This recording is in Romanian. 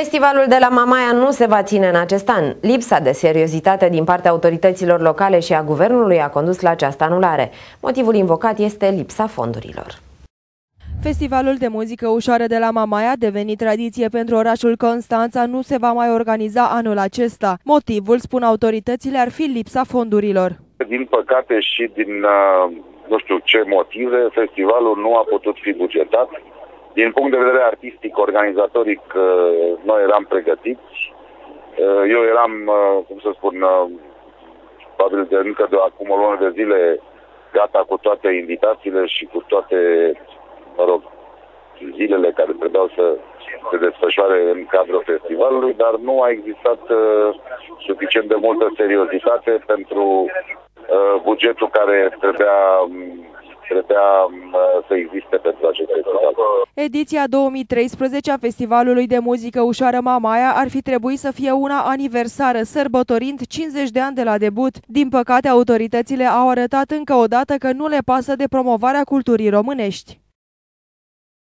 Festivalul de la Mamaia nu se va ține în acest an. Lipsa de seriozitate din partea autorităților locale și a guvernului a condus la această anulare. Motivul invocat este lipsa fondurilor. Festivalul de muzică ușoară de la Mamaia, devenit tradiție pentru orașul Constanța, nu se va mai organiza anul acesta. Motivul, spun autoritățile, ar fi lipsa fondurilor. Din păcate și din uh, nu știu ce motive, festivalul nu a putut fi bugetat din punct de vedere artistic, organizatoric, uh, noi eram pregătiți. Uh, eu eram, uh, cum să spun, probabil de încă de acum o lună de zile gata cu toate invitațiile și cu toate, mă rog, zilele care trebuiau să se desfășoare în cadrul festivalului, dar nu a existat uh, suficient de multă seriozitate pentru uh, bugetul care trebuia um, trebuia să existe pentru acest festival. Ediția 2013 a Festivalului de Muzică Ușoară Mamaia ar fi trebuit să fie una aniversară, sărbătorind 50 de ani de la debut. Din păcate, autoritățile au arătat încă o dată că nu le pasă de promovarea culturii românești.